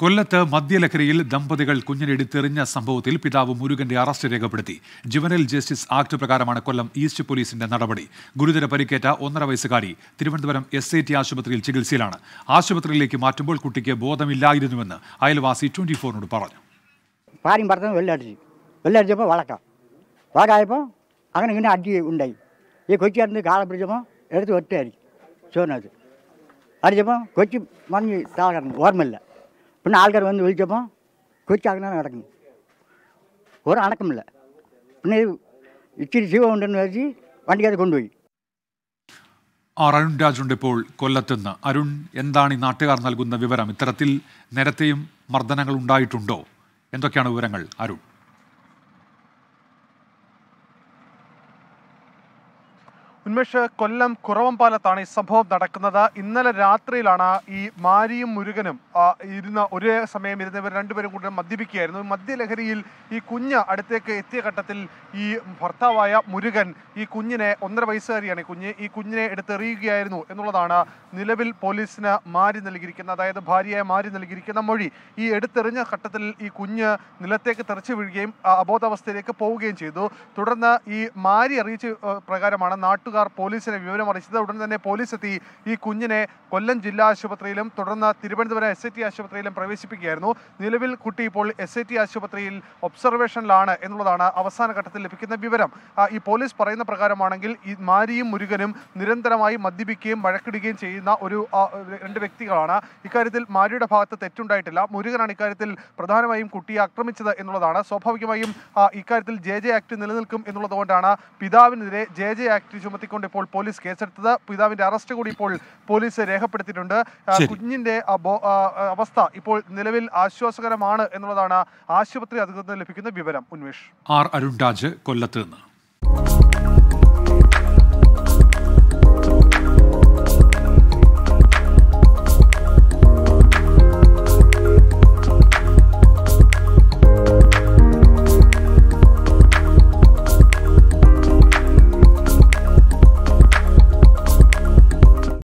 കൊല്ലത്ത് മദ്യലഹരിയിൽ ദമ്പതികൾ കുഞ്ഞിനെ എടുത്തെറിഞ്ഞ സംഭവത്തിൽ പിതാവ് മുരുകന്റെ അറസ്റ്റ് രേഖപ്പെടുത്തി. ജുവനൽ ജസ്റ്റിസ് ആക്ട് പ്രകാരമാണ് കൊല്ലം ഈസ്റ്റ് പോലീസിന്റെ നടപടി. ഗുരുതര പരിക്കേറ്റ ഒന്നര വയസ്സുകാരി തിരുവനന്തപുരം എസ് ഐ ടി ആശുപത്രിയിൽ ചികിത്സയിലാണ്. ആശുപത്രിയിലേക്ക് മാറ്റുമ്പോൾ കുട്ടിക്ക് ബോധമില്ലായിരുന്നുവെന്ന് അയൽവാസി ട്വന്റി ഫോറിനോട് പറഞ്ഞു. അങ്ങനെ ഇങ്ങനെ അടി ഉണ്ടായി. ഈ കൊച്ചി അടുത്ത് കാളെ പിടിച്ചപ്പോൾ എടുത്ത് ഒറ്റയടി ചോറിനകത്ത്. അടിച്ചപ്പോൾ കൊച്ചി മറിഞ്ഞ് താഴെ ഓർമ്മയില്ല. പിന്നെ ആൾക്കാർ വന്ന് വിളിച്ചപ്പോൾ കൊച്ചാക്കുന്ന നടക്കും ഒരു അടക്കമില്ല പിന്നെ ഇച്ചിരി ജീവ ഉണ്ടെന്ന് വെച്ച് വണ്ടിക്കകത്ത് കൊണ്ടുപോയി. ആർ അരുൺ രാജുണ്ട് ഇപ്പോൾ കൊല്ലത്തുനിന്ന് അരുൺ എന്താണ് ഈ നാട്ടുകാർ നൽകുന്ന വിവരം? ഇത്തരത്തിൽ നേരത്തെയും മർദ്ദനങ്ങൾ ഉണ്ടായിട്ടുണ്ടോ? എന്തൊക്കെയാണ് വിവരങ്ങൾ അരുൺ? ഉന്മേഷ് കൊല്ലം കുറവമ്പാലത്താണ് ഈ സംഭവം നടക്കുന്നത്. ഇന്നലെ രാത്രിയിലാണ് ഈ മാരിയും മുരുകനും ഇരുന്ന ഒരേ സമയം ഇരുന്നവർ രണ്ടുപേരും കൂടി മദ്യപിക്കുകയായിരുന്നു. മദ്യലഹരിയിൽ ഈ കുഞ്ഞ് അടുത്തേക്ക് എത്തിയ ഘട്ടത്തിൽ ഈ ഭർത്താവായ മുരുകൻ ഈ കുഞ്ഞിനെ ഒന്നര വയസ്സുകാരിയാണ് ഈ കുഞ്ഞ് ഈ കുഞ്ഞിനെ എടുത്തെറിയുകയായിരുന്നു എന്നുള്ളതാണ് നിലവിൽ പോലീസിന് മാരി നൽകിയിരിക്കുന്ന അതായത് ഭാര്യയായ മാരി നൽകിയിരിക്കുന്ന മൊഴി. ഈ എടുത്തെറിഞ്ഞ ഘട്ടത്തിൽ ഈ കുഞ്ഞ് നിലത്തേക്ക് തെറിച്ചു വീഴുകയും അബോധാവസ്ഥയിലേക്ക് പോവുകയും ചെയ്തു. തുടർന്ന് ഈ മാരി അറിയിച്ച പ്രകാരമാണ് നാട്ടുകാർ പോലീസിനെ വിവരമറിയിച്ചത്. ഉടൻ തന്നെ പോലീസ് എത്തി. ഈ കുഞ്ഞിനെ കൊല്ലം ജില്ലാ ആശുപത്രിയിലും തുടർന്ന് തിരുവനന്തപുരം എസ് ആശുപത്രിയിലും പ്രവേശിപ്പിക്കുകയായിരുന്നു. നിലവിൽ കുട്ടി ഇപ്പോൾ എസ് ആശുപത്രിയിൽ ഒബ്സർവേഷനിലാണ് എന്നുള്ളതാണ് അവസാന ഘട്ടത്തിൽ ലഭിക്കുന്ന വിവരം. ഈ പോലീസ് പറയുന്ന പ്രകാരമാണെങ്കിൽ ഈ മാരിയും മുരുകനും നിരന്തരമായി മദ്യപിക്കുകയും വഴക്കിടുകയും ചെയ്യുന്ന ഒരു രണ്ട് വ്യക്തികളാണ്. ഇക്കാര്യത്തിൽ മാരിയുടെ ഭാഗത്ത് തെറ്റുണ്ടായിട്ടില്ല. മുരുകനാണ് ഇക്കാര്യത്തിൽ പ്രധാനമായും കുട്ടിയെ ആക്രമിച്ചത് എന്നുള്ളതാണ്. സ്വാഭാവികമായും ഇക്കാര്യത്തിൽ ജെ ജെ ആക്ട് നിലനിൽക്കും എന്നുള്ളതുകൊണ്ടാണ് പിതാവിനെതിരെ ജെ ജെ ആക്ട് ചുമത്തിക്കൊണ്ട് ഇപ്പോൾ പോലീസ് കേസെടുത്തത്. പിതാവിന്റെ അറസ്റ്റ് കൂടി ഇപ്പോൾ പോലീസ് രേഖപ്പെടുത്തിയിട്ടുണ്ട്. കുഞ്ഞിന്റെ അവസ്ഥ ഇപ്പോൾ നിലവിൽ ആശ്വാസകരമാണ് എന്നുള്ളതാണ് ആശുപത്രി അധികൃതർ ലഭിക്കുന്ന വിവരം. ഉന്മേഷ്. ആർ അരുൺ രാജ് കൊല്ലത്ത് നിന്ന്.